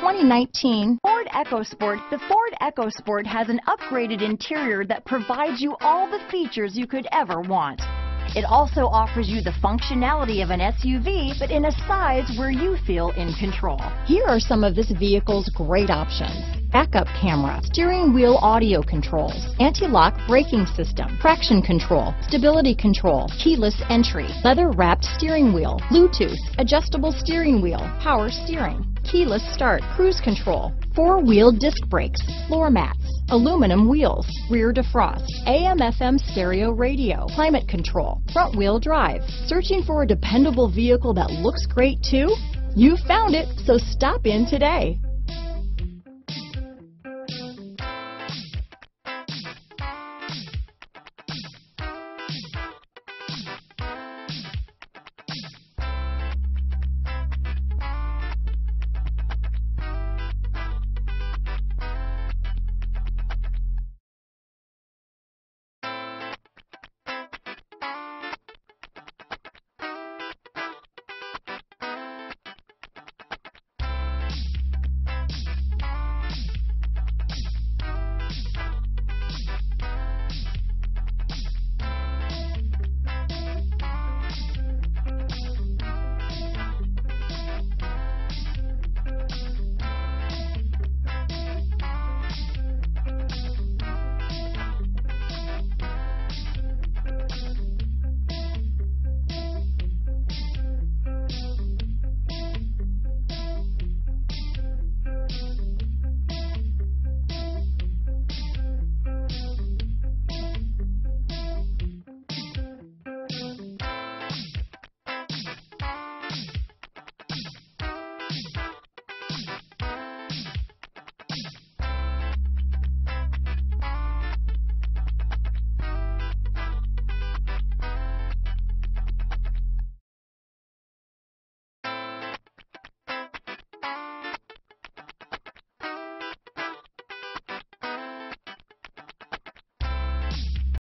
2019 Ford EcoSport, the Ford EcoSport has an upgraded interior that provides you all the features you could ever want. It also offers you the functionality of an SUV, but in a size where you feel in control. Here are some of this vehicle's great options. Backup camera, steering wheel audio controls, anti-lock braking system, traction control, stability control, keyless entry, leather wrapped steering wheel, Bluetooth, adjustable steering wheel, power steering, keyless start, cruise control, four-wheel disc brakes, floor mats, aluminum wheels, rear defrost, AM FM stereo radio, climate control, front wheel drive. Searching for a dependable vehicle that looks great too? You found it, so stop in today.